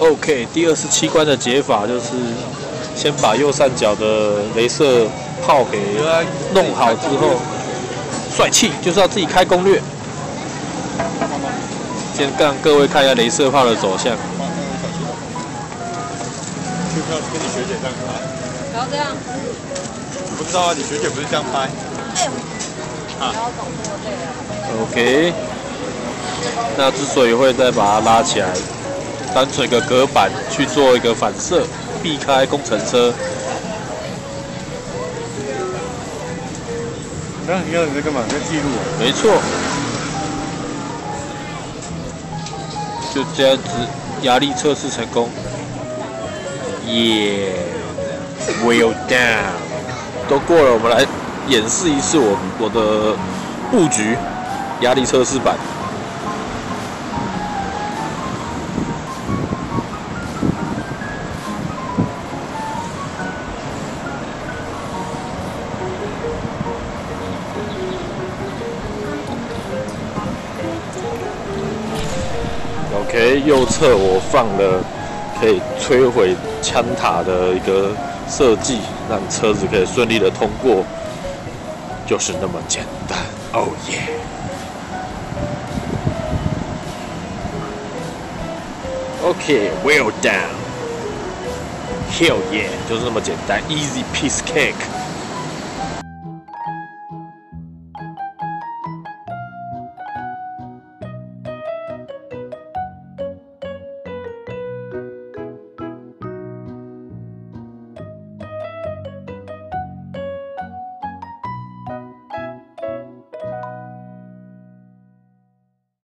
OK，第二十七关的解法就是先把右上角的镭射炮给弄好之后，帅气就是要自己开攻略。先让各位看一下镭射炮的走向。就要跟你学姐这样拍。不要这样。不知道啊，你学姐不是这样拍？哎，不要走这么累啊。OK，那之所以会再把它拉起来，单纯一个隔板去做一个反射，避开工程车。那你要你在干嘛？在记录啊？没错。就这样子，压力测试成功。Yeah，well done，都过了，我们来演示一次我我的布局压力测试版。OK，右侧我放了可以摧毁枪塔的一个设计，让车子可以顺利的通过，就是那么简单。Oh yeah！OK，well done。Hell yeah！就是那么简单，easy piece cake。